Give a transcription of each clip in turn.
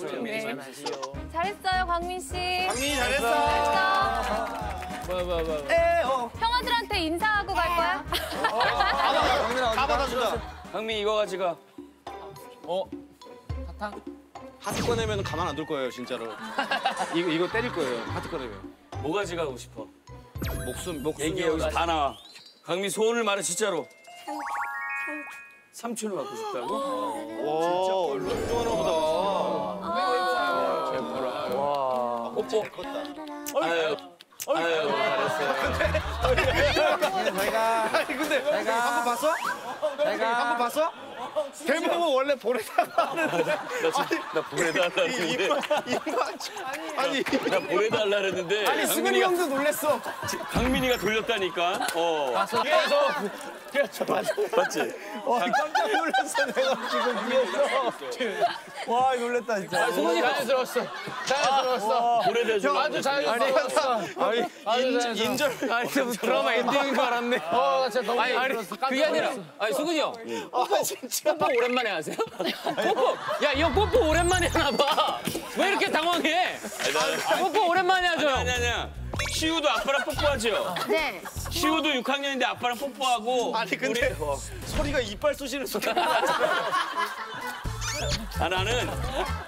네. 잘했어요, 광민 씨. 강민이 잘했어. 뭐야 뭐야 뭐야. 에어. 형아들한테 인사하고 갈 거야? 다 받아준다. 강민 이거 가지가. 어? 사탕? 하트 꺼내면 가만 안 둘 거예요, 진짜로. 이거 이거 때릴 거예요. 하트 꺼내면. 뭐 가져가고 싶어? 목숨 목숨 얘기해 여기서 다 나와. 강민 소원을 말해 진짜로. 삼촌을 갖고 싶다고? 와, 뽀뽀. 아유, 아유, 잘했어요. 아니 근데 한번 봤어? 한번 봤어? 대부분 원래 보내다가 하는데 나 지금 나 보내달라는데. 아니 나 보내달라는데. 아니 승은이 형도 놀랬어. 강민이가 돌렸다니까. 어. 계속 맞지? 와 깜짝 놀랐어 내가 지금 위에서. 와 놀랬다 진짜. 수근이 자연스러웠어. 자연스러웠어. 보내줘. 아주 자연스러웠어. 아니 인절 인절. 아니 드라마 엔딩인 줄 알았네. 어, 나 진짜 너무 아니. 그게 아니라, 아니 수근이 형, 아 진짜. 뽀뽀 오랜만에 하세요? 뽀뽀, 야, 이형 뽀뽀 오랜만에 하나 봐. 왜 이렇게 당황해? 뽀뽀 오랜만에 하죠, 아니 형. 아니야. 시우도 아빠랑 뽀뽀하죠? 네. 시우도 6학년인데 아빠랑 뽀뽀하고. 아니 근데 소리가 이빨 쑤시는 소리. 아, 나는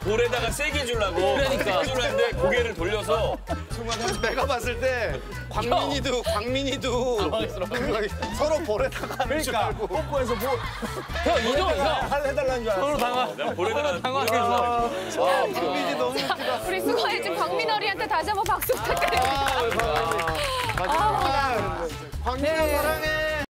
볼에다가 세게 주려고. 그러니까. 주려는데 고개를 돌려서. 내가 봤을 때 광민이도 광민이도 서로 볼에다가 하는 줄 알고 뽀뽀해서 뭐 형, 이정, 형. 해달라는 줄 알았어. 당황. 나 볼에다가. 당황해서. 광민이 너무 웃기다. 우리 수고해 준 광민 어리한테 다시 한번 박수 부탁드립니다. 광민아 사랑해.